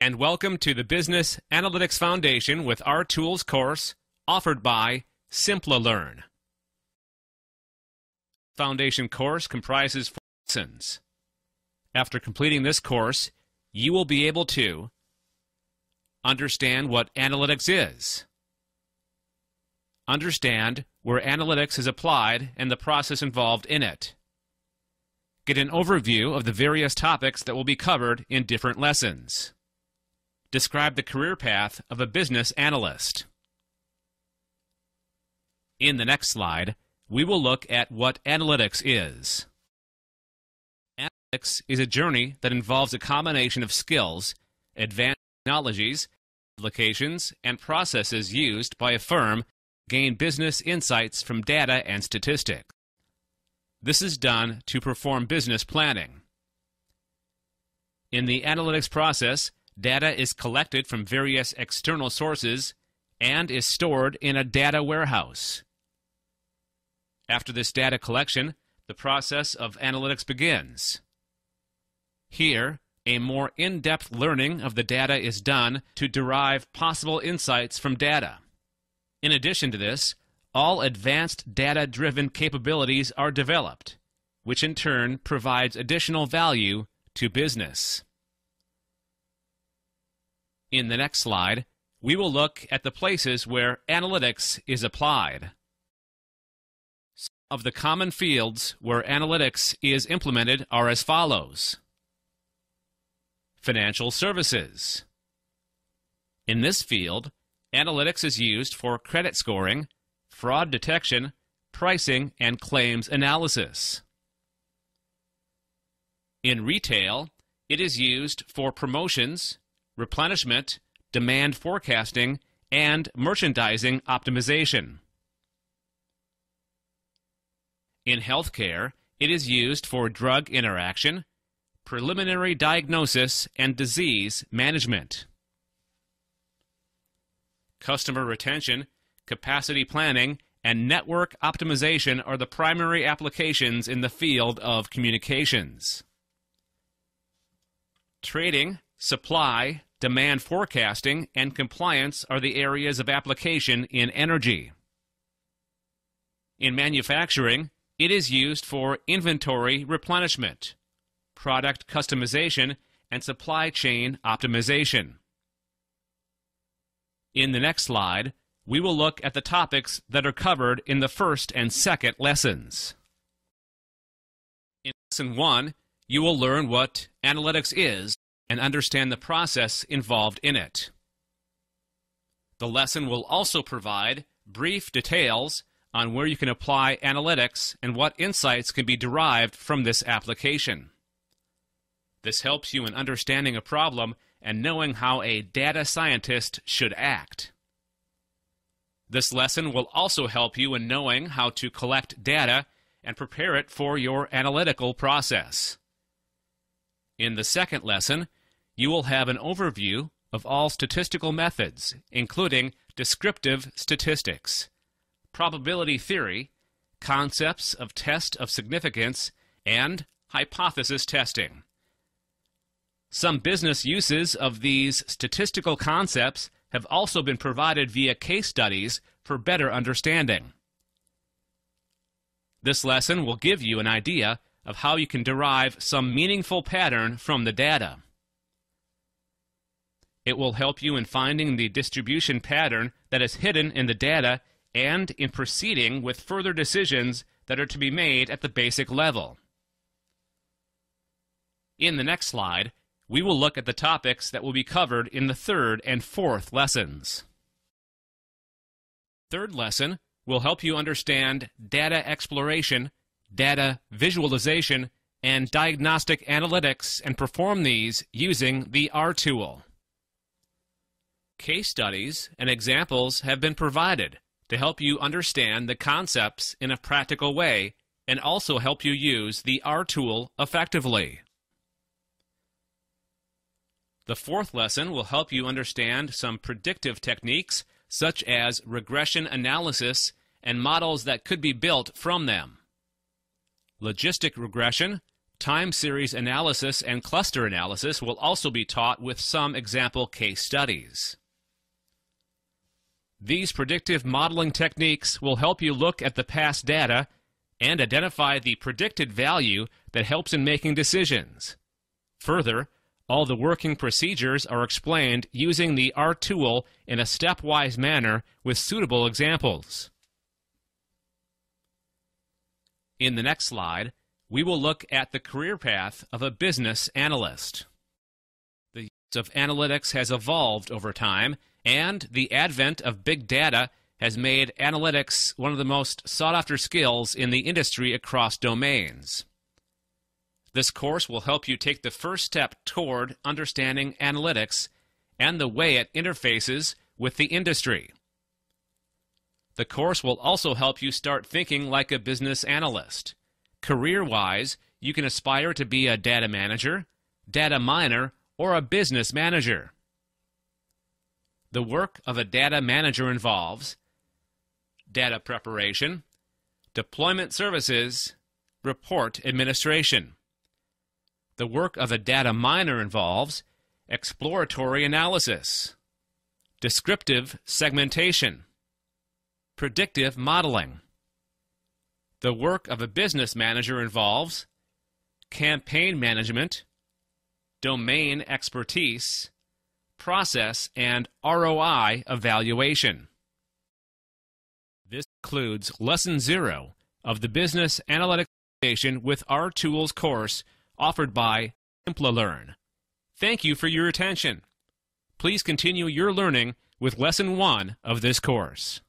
and welcome to the Business Analytics Foundation with R tools course offered by Simplilearn. Foundation course comprises four lessons. After completing this course, you will be able to understand what analytics is, understand where analytics is applied and the process involved in it, get an overview of the various topics that will be covered in different lessons, describe the career path of a business analyst. In the next slide, we will look at what analytics is. Analytics is a journey that involves a combination of skills, advanced technologies, applications, and processes used by a firm gain business insights from data and statistics. This is done to perform business planning. In the analytics process, data is collected from various external sources and is stored in a data warehouse. After this data collection, the process of analytics begins. Here, a more in-depth learning of the data is done to derive possible insights from data. In addition to this, all advanced data-driven capabilities are developed, which in turn provides additional value to business. In the next slide, we will look at the places where analytics is applied. Some of the common fields where analytics is implemented are as follows. Financial services. In this field, analytics is used for credit scoring, fraud detection, pricing, and claims analysis. In retail, it is used for promotions, replenishment, demand forecasting, and merchandising optimization. In healthcare, it is used for drug interaction, preliminary diagnosis, and disease management. Customer retention, capacity planning, and network optimization are the primary applications in the field of communications. Trading, supply, demand forecasting, and compliance are the areas of application in energy. In manufacturing, it is used for inventory replenishment, product customization, and supply chain optimization. In the next slide, we will look at the topics that are covered in the first and second lessons. In Lesson 1, you will learn what analytics is and understand the process involved in it. The lesson will also provide brief details on where you can apply analytics and what insights can be derived from this application. This helps you in understanding a problem and knowing how a data scientist should act. This lesson will also help you in knowing how to collect data and prepare it for your analytical process. In the second lesson, you will have an overview of all statistical methods, including descriptive statistics, probability theory, concepts of test of significance, and hypothesis testing. Some business uses of these statistical concepts have also been provided via case studies for better understanding. This lesson will give you an idea of how you can derive some meaningful pattern from the data. It will help you in finding the distribution pattern that is hidden in the data and in proceeding with further decisions that are to be made at the basic level. In the next slide, we will look at the topics that will be covered in the third and fourth lessons. Third lesson will help you understand data exploration, data visualization, and diagnostic analytics and perform these using the R tool. Case studies and examples have been provided to help you understand the concepts in a practical way and also help you use the R tool effectively. The fourth lesson will help you understand some predictive techniques such as regression analysis and models that could be built from them. Logistic regression, Time series analysis and cluster analysis will also be taught with some example case studies. These predictive modeling techniques will help you look at the past data and identify the predicted value that helps in making decisions. Further, all the working procedures are explained using the R tool in a stepwise manner with suitable examples. In the next slide, we will look at the career path of a business analyst. The use of analytics has evolved over time, and the advent of big data has made analytics one of the most sought after skills in the industry across domains. This course will help you take the first step toward understanding analytics and the way it interfaces with the industry. The course will also help you start thinking like a business analyst. Career wise, you can aspire to be a data manager, data miner, or a business manager. The work of a data manager involves data preparation, deployment services, report administration. The work of a data miner involves exploratory analysis, descriptive segmentation, predictive modeling. The work of a business manager involves campaign management, domain expertise, process, and ROI evaluation. This includes Lesson 0 of the Business Analytics with R Tools course offered by Simplilearn. Thank you for your attention. Please continue your learning with Lesson 1 of this course.